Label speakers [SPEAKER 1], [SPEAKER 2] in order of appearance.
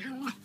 [SPEAKER 1] God.